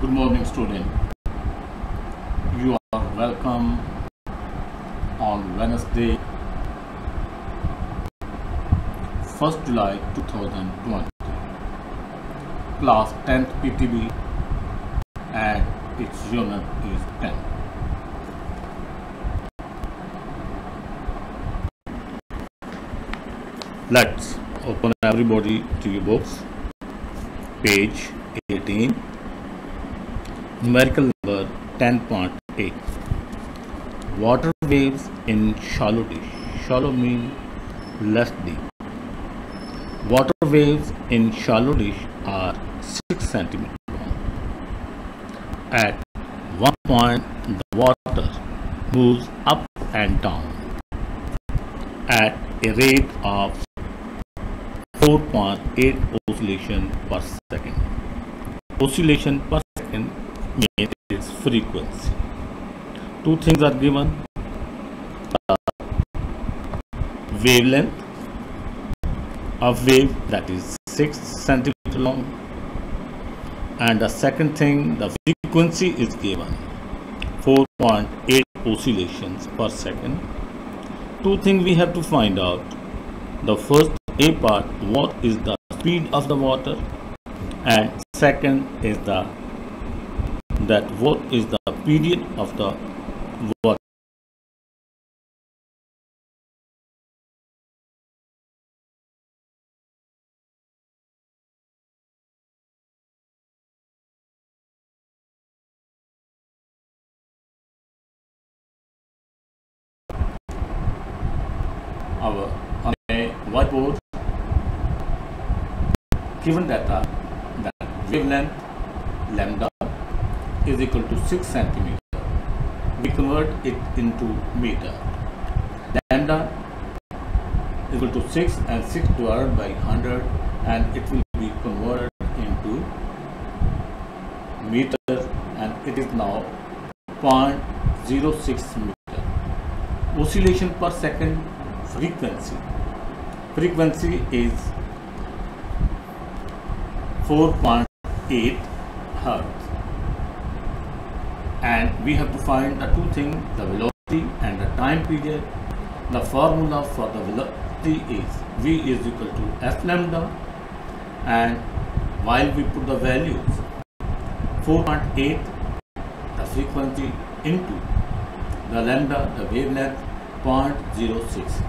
Good morning, student. You are welcome on Wednesday, 1st July 2020. Class 10th PTB and its unit is 10. Let's open everybody to your books. Page 18 numerical number 10.8 water waves in shallow dish. Shallow mean less deep. Water waves in shallow dish are 6 centimeter long. At one point the water moves up and down at a rate of 4.8 oscillation per second. Oscillation per second mean its frequency. Two things are given. Uh, wavelength of wave that is 6 centimeter long and the second thing the frequency is given 4.8 oscillations per second. Two things we have to find out. The first A part what is the speed of the water and second is the that what is the period of the water our on a whiteboard given data that wavelength lambda is equal to 6 centimeter. We convert it into meter. Lambda is equal to 6 and 6 divided by 100 and it will be converted into meter and it is now 0.06 meter. Oscillation per second frequency. Frequency is 4.8 hertz and we have to find the two things the velocity and the time period. The formula for the velocity is v is equal to f lambda. And while we put the values 4.8 the frequency into the lambda the wavelength 0.06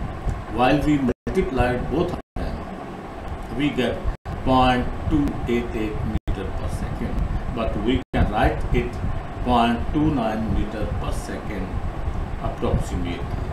while we multiplied both of them we get 0.288 meter per second. But we can write it 0.29 meter per second approximately.